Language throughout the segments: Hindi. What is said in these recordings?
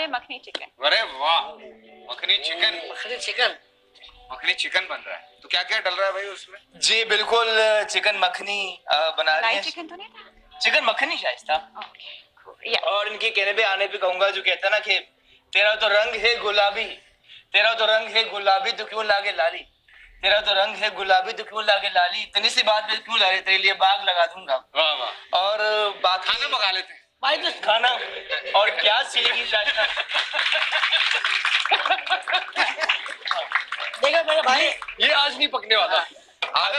हैं मखनी चिकन अरे वाह makhani chicken makhani chicken makhani chicken बन रहा है। तो क्या क्या डल रहा है भाई उसमें? जी बिल्कुल चिकन मखनी बना रहे है। चिकन तो नहीं था? चिकन मखनी शाइस्ता। ओके और इनके कहने पे आने पे कहूँगा जो कहता है ना कि तेरा तो रंग है गुलाबी तेरा तो रंग है गुलाबी तो क्यों लागे लाली? तेरा तो रंग है गुलाबी तो क्यों लागे लाली? इतनी सी बात पे क्यों ला रहे तेरे लिए बाग लगा दूँगा। वाह वाह। और बाकी खाना पका लेते हैं। भाई तो खाना और क्या शाइस्ता देखा मेरे भाई ये आज नहीं पकने वाला।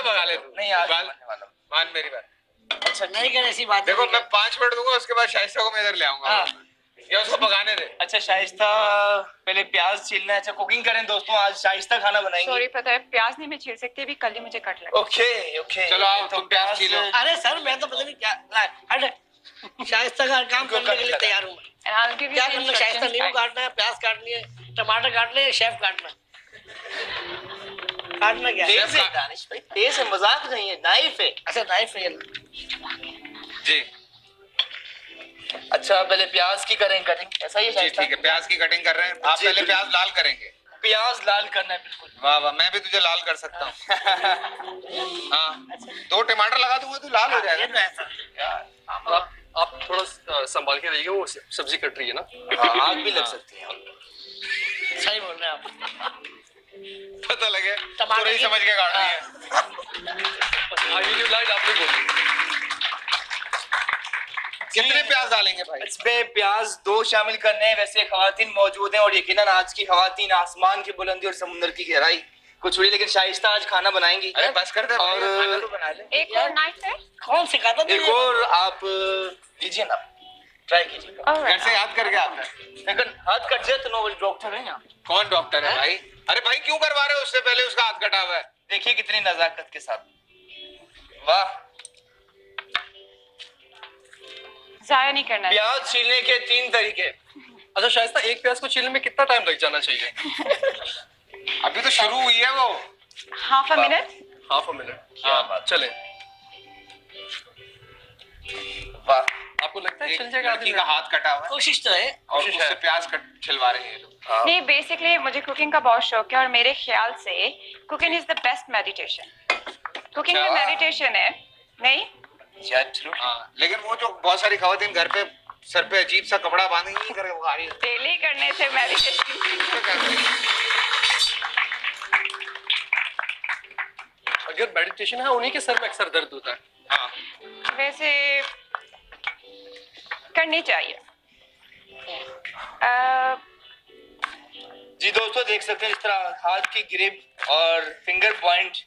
पका हैं। नहीं आज बाल- बनने वाला हूँ। मान मेरी बात। अच्छा नहीं कर ऐसी बात देखो मैं पाँच मिनट दूँगा उसके बाद शाइस्ता को मैं इधर ले आऊँगा। हाँ। या उसको पकाने दे। अच्छा शाइस्ता पहले प्याज छीलना है। अच्छा कुकिंग करें दोस्तों आज शाइस्ता खाना बनाएँगे। सॉरी पता है प्याज नहीं मैं छील सकती अभी कल ही मुझे कट लगा। ओके ओके चलो आओ, तुम प्याज छीलो। अरे सर मैं तो पता नहीं क्या हट। शाइस्ता का काम करने के लिए तैयार हूँ क्या करना instructions नींबू काटना है प्याज काटनी है टमाटर काटने हैं शेफ काटना काटना क्या तेज है। दानिश भाई तेज है मज़ाक नहीं है नाइफ है। अच्छा नाइफ है जी। अच्छा पहले प्याज की करें कटिंग ऐसा ही जी ठीक है प्याज की कटिंग कर रहे हैं। आप पहले प्याज लाल करेंगे। प्याज लाल करना है बिल्कुल। वाह वाह मैं भी तुझे लाल कर सकता हूँ। हाँ दो टमाटर लगा दूँगा तू लाल हो जाएगा। तो ऐसा। आप थोड़ा संभाल के रहिएगा वो सब्ज़ी कट रही है ना? हाँ, आग भी लग सकती है। सही बोल रहे हैं आप। पता लगे टमाटर तो नहीं समझ के काट रही है। आई वीडियो लाइट आपने बोली। कितने प्याज डालेंगे भाई? इसमें प्याज दो शामिल करने हैं वैसे खातन मौजूद हैं और यकीनन आज की खातन आसमान की बुलंदी और समुद्र की गहराई। कुछ हुई लेकिन शाइस्ता आज खाना बनाएँगी। अरे बस कर दे और खाना तो बना ले। एक और नाइफ है? कौन सिखाता एक और आप लीजिए ना। ट्राई कीजिएगा Alright. घर से याद करके आता है लेकिन हाथ कट जाए तो नो डॉक्टर है यहाँ। कौन डॉक्टर है भाई? अरे भाई क्यों करवा रहे हो उससे पहले? उसका हाथ कटा हुआ है। देखिए कितनी नजाकत के साथ। वाह। जाया नहीं करना प्याज छीलने के तीन तरीके। अच्छा शायद एक प्याज को छीलने में कितना टाइम लग जाना चाहिए? अभी तो शुरू हुई है वो। Half a minute half a minute क्या बात चले। वाह आपको लगता है चल जाएगा लड़की का हाथ कटा हुआ कोशिश तो है। और उससे प्याज कट छिलवा रहे हैं लोग। हाँ। नहीं बेसिकली मुझे कुकिंग का बहुत शौक है और मेरे ख्याल से cooking is the best meditation cooking में अच्छा। मेडिटेशन है। नहीं. हाँ। लेकिन वो जो बहुत सारी खातन घर पे सर पे अजीब सा कपड़ा बांधेंगी करके वो आ रही है। डेली करने से मेडिटेशन अगर मेडिटेशन है उन्हीं के सर में अक्सर दर्द होता है। हाँ। वैसे करनी चाहिए। अह, जी दोस्तों देख सकते हैं इस तरह हाथ की ग्रिप और फिंगर पॉइंट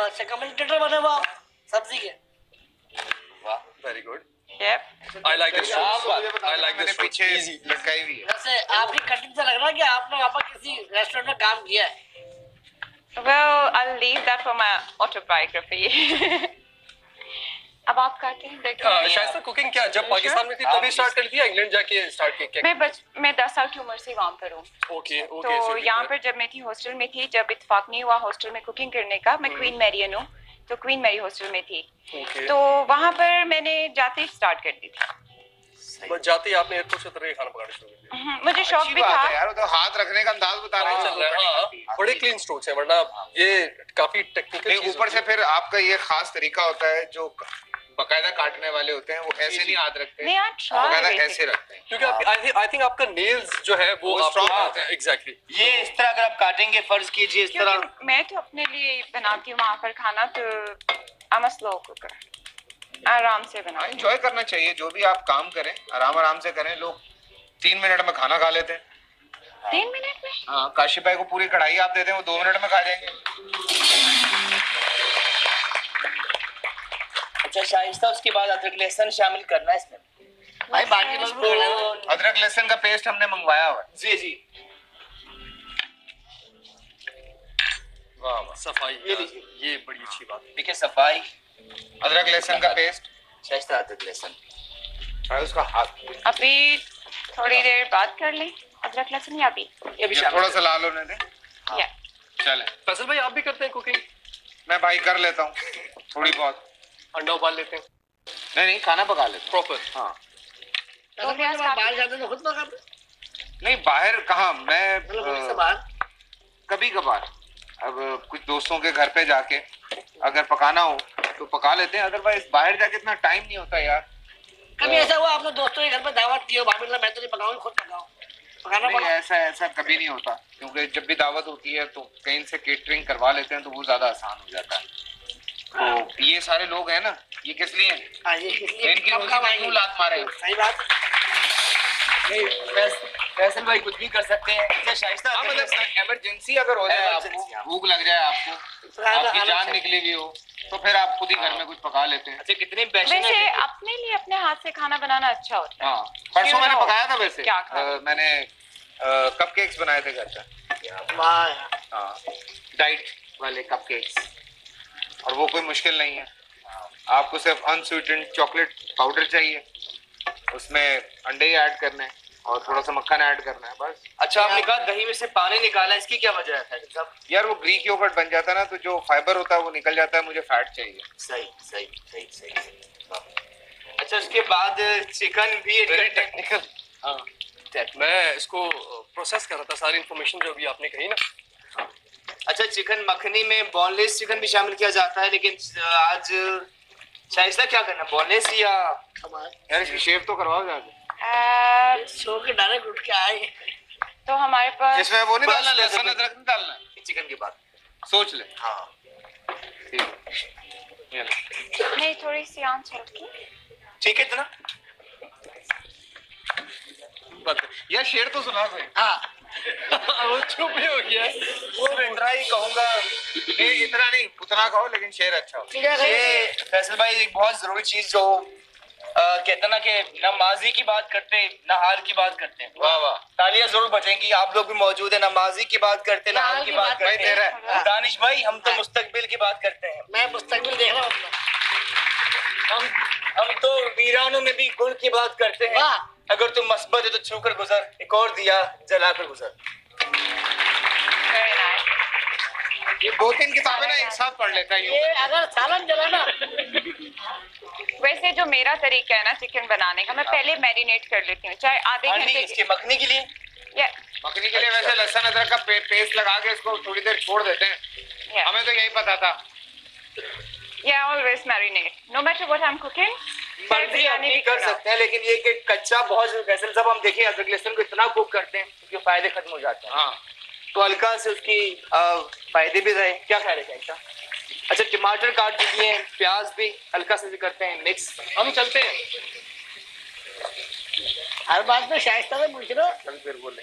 अच्छा कमेंटेटर बने वो आप सब्ज़ी के। वाह very good I like this क्या बात आई लाइक दिस पीछे लटकाई हुई है। वैसे आपकी कटिंग से लग रहा है कि आपने वहाँ पर किसी रेस्टोरेंट में काम किया है। Well, I'll leave that for my autobiography. अब आप काटे हैं देखिए शायद कुकिंग क्या जब पाकिस्तान में थी तभी स्टार्ट कर दिया इंग्लैंड जाके स्टार्ट किया? मैं बच मैं दस साल की उम्र से वहाँ पर हूँ। ओके ओके तो यहाँ पर जब मैं थी हॉस्टल में थी जब इतफाक नहीं हुआ हॉस्टल में कुकिंग करने का मैं क्वीन मैरियन हूँ तो क्वीन मैरी हॉस्टल में थी। तो वहाँ पर मैंने जाते ही स्टार्ट कर दी थी। बस जाते ही आपने एयरपोर्ट से उतर के खाना पकाना शुरू कर दिया। हम्म, मुझे शौक भी था। यार तो हाथ रखने का अंदाज बता रहे हैं रहा है हाँ बड़े क्लीन स्ट्रोक्स हैं वरना ये काफ़ी टेक्निकल ऊपर से फिर आपका ये खास तरीका होता है जो बकायदा काटने वाले होते हैं वो ऐसे नहीं हाथ रखते। बकायदा ऐसे रखते हैं। क्योंकि आप आई थिंक आपका नेल्स जो है वो वो होते हैं। एग्जैक्टली ये इस तरह अगर आप काटेंगे फ़र्ज़ कीजिए इस तरह। मैं तो अपने लिए बनाती हूँ वहाँ पर खाना तो I'm a slow cooker. आराम से बनाती एंजॉय करना चाहिए जो भी आप काम करें आराम आराम से करें लोग तीन मिनट में खाना खा लेते हैं। तीन मिनट में? हाँ काशी भाई को पूरी कढ़ाई आप दे दें वो दो मिनट में खा जाएँगे। अच्छा शाइस्ता उसके बाद अदरक लहसुन शामिल करना है इसमें। भाई बाकी हैं। अदरक लहसुन का पेस्ट हमने मंगवाया हुआ जी जी। वाह वाह। सफ़ाई ये ये बड़ी अच्छी बात है। देखिए सफ़ाई अदरक लहसुन का पेस्ट शाइस्ता अदरक लहसुन। और उसका हाथ अभी थोड़ी देर बाद कर लें अदरक लहसुन या अभी ये भी थोड़ा सा लाल होने दें। या चले। फैसल भाई आप भी करते हैं कुकिंग मैं भाई कर लेता हूँ थोड़ी बहुत। अंडा उबाल लेते हैं। नहीं नहीं खाना पका लेता प्रॉपर हूँ हाँ। तो बाहर जाते हैं तो खुद पकाते नहीं बाहर कहाँ? मैं बाहर कभी कभार। अब कुछ दोस्तों के घर पे जाके अगर पकाना हो तो पका लेते हैं अदरवाइज़ बाहर जाके इतना टाइम नहीं होता यार। कभी ऐसा हुआ आपने दोस्तों के घर पे दावत की हो भाभी मैं तो नहीं पकाऊँगी खुद पकाऊं नहीं ऐसा ऐसा कभी नहीं होता क्योंकि जब भी दावत होती है तो कहीं से केटरिंग करवा लेते हैं तो वो ज़्यादा आसान हो जाता है। तो ये सारे लोग हैं ना ये किस लिए हैं? हाँ इनकी क्यों लात मारे सही बात। फैसल भाई कुछ भी कर सकते हैं। अच्छा शाइस्ता हाँ मतलब इमरजेंसी अगर हो जाए आपको हाँ। भूख लग जाए आपको आपकी जान निकली हुई हो तो फिर आप खुद ही घर में कुछ पका लेते हैं। अच्छा कितने वैसे अपने लिए अपने हाथ से खाना बनाना अच्छा होता है। हाँ परसों मैंने पकाया था वैसे। क्या खाया? अ, मैंने कपकेक्स बनाए थे घर पे। यार। हाँ डाइट वाले कपकेक्स और वो कोई मुश्किल नहीं है। आपको सिर्फ़ अनस्वीटेंड चॉकलेट पाउडर चाहिए। उसमें अंडे ऐड करने हैं। और थोड़ा सा मक्खन ऐड करना है बस। अच्छा आपने कहा दही में से पानी निकाला इसकी क्या वजह है? यार वो ग्रीक योगर्ट बन जाता है ना तो जो फाइबर होता है वो निकल जाता है मुझे फैट चाहिए। सही सही सही सही सही। हाँ। अच्छा उसके बाद चिकन भी वेरी टेक्निकल हाँ। मैं इसको प्रोसेस कर रहा था सारी इन्फॉर्मेशन जो अभी आपने कही ना। अच्छा चिकन मखनी में बोनलेस चिकन भी शामिल किया जाता है लेकिन आज शाइस्ता क्या करना बोनलेस या यार इसकी शेव तो करवाओ जाके। सो के डायरेक्ट उठ के आए। तो हमारे पास इसमें वो नहीं डालना लहसुन अदरक नहीं डालना। चिकन के बाद सोच ले। हाँ। ठीक। है। नहीं थोड़ी सी आँच हल्की। ठीक है इतना? यार शेर तो सुना कोई हाँ। वो चुप ही हो गया। वो इतना ही कहूँगा। नहीं इतना नहीं उतना कहो लेकिन शेर अच्छा हो। ठीक है ये फैसल भाई एक बहुत ज़रूरी चीज़ जो कहते ना कि ना माजी की बात करते ना हाल की बात करते वाह वाह। तालियाँ ज़रूर बजेंगी आप लोग भी मौजूद है ना माजी की बात करते ना हाल की बात करते दानिश भाई हम तो मुस्तकबिल की बात करते हैं। मैं मुस्तकबिल देख रहा हूँ हम हम तो वीरानों में भी गुण की बात करते हैं। अगर तुम मस्बत है तो छू कर गुजर एक और दिया जला कर गुजर वेरी नाइस ये दो तीन किताबें ना एक साथ पढ़ लेता है ये। अगर सालन जला ना। वैसे जो मेरा तरीका है ना चिकन बनाने का मैं पहले मैरिनेट कर लेती हूँ चाहे आधे हाँ घंटे मखनी के लिए? या मखनी के लिए वैसे लहसुन अदरक का पे, पेस्ट लगा के इसको थोड़ी देर छोड़ देते हैं। हमें तो यही पता था। Yeah always marinate no matter what I am cooking मर्ज़ी हम भी कर सकते हैं लेकिन ये कि कच्चा बहुत वैसे जब हम देखिए अदरक लहसुन को इतना कुक करते हैं उसके फ़ायदे खत्म हो जाते हैं। हाँ। तो हल्का से उसकी फ़ायदे भी रहे। क्या ख्याल है क्या अच्छा टमाटर काट दीजिए प्याज भी हल्का से भी करते हैं मिक्स हम चलते हैं। हर बात में शायस्ता से पूछ रहे हो? फिर बोले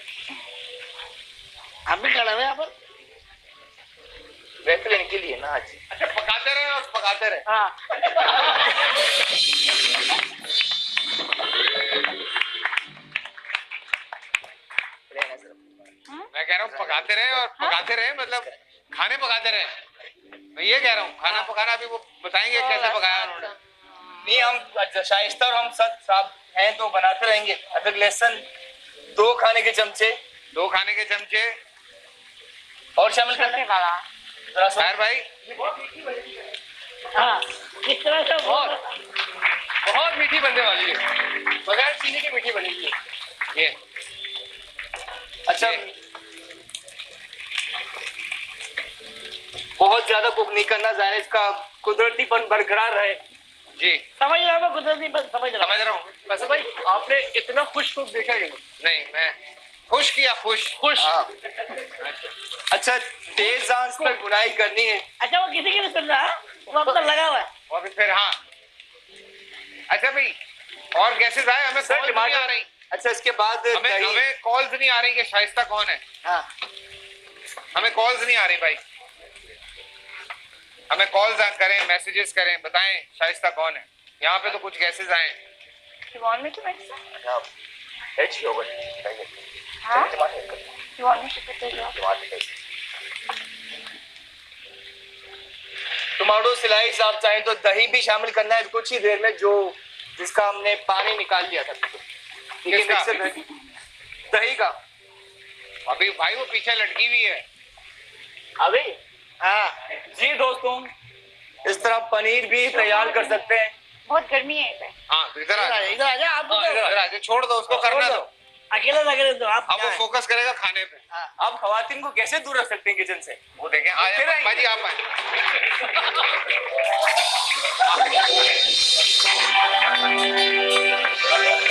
हम भी खड़े हुए यहाँ पर। वैसे इनके लिए ना आज। अच्छा पकाते रहे और पकाते रहे। हाँ। मैं कह रहा हूँ पकाते रहे और पकाते रहे मतलब खाने पकाते रहे मैं ये कह रहा हूँ खाना पकाना अभी वो बताएँगे कैसे पकाया। उन्होंने नहीं हम अच्छा, शाइस्ता और हम सब साहब हैं तो बनाते रहेंगे। अदरक लहसुन दो खाने के चमचे। दो खाने के चमचे। और शामिल करना है? वाला भाई। हाँ इस तरह से बहुत बहुत मीठी बनने वाली है। बगैर चीनी की मीठी बनेगी। ये। अच्छा बहुत ज़्यादा कुक नहीं करना जाए इसका कुदरतीपन बरकरार रहे। जी। समझ रहा हूँ कुदरती बस समझ रहा हूँ समझ रहा हूँ। वैसे भाई आपने इतना खुश कुक देखा है नहीं मैं खुश किया खुश। खुश। हाँ। अच्छा तेज आँच पर बुनाई करनी है। अच्छा वो किसी की नहीं सुन रहा है वो अब तक लगा हुआ है। और फिर हाँ। अच्छा भाई और गैसेज आए? हमें सर नहीं आ रही। अच्छा इसके बाद हमें हमें कॉल्स नहीं आ रही कि शाइस्ता कौन है। हाँ। हमें कॉल्स नहीं आ रही भाई। हमें कॉल्स करें मैसेजेस करें बताएँ शाइस्ता कौन है? यहाँ पे तो कुछ गैसेज आए। You want me to mix it? हाँ, Huh? You. want me to put। Tomato slice आप चाहें तो दही भी शामिल करना है कुछ ही देर में जो जिसका हमने पानी निकाल लिया था। है दही का। अभी भाई वो पीछे लटकी हुई है। अभी? हाँ। जी दोस्तों इस तरह पनीर भी तैयार कर सकते हैं। बहुत गर्मी है इधर। हाँ तो इधर आ इधर आ जाओ। जा, इधर आ हाँ, तो- छोड़ दो उसको करना दो। अकेले अकेले तो आप अब वो फोकस करेगा खाने पे। आप खवातीन को कैसे दूर रख सकते हैं किचन से? वो देखें आ फिर जाए आएँगे। बाजी आप आए।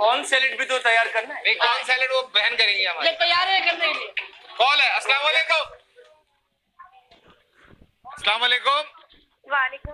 कौन सैलेड भी तो तैयार करना है? नहीं कौन सैलेड वो बहन करेंगी हमारे? तैयार है करने के लिए। कॉल है? अस्सलाम वालेकुम। अस्सलाम वालेकुम। वालेकुम